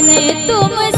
लगन तुमसे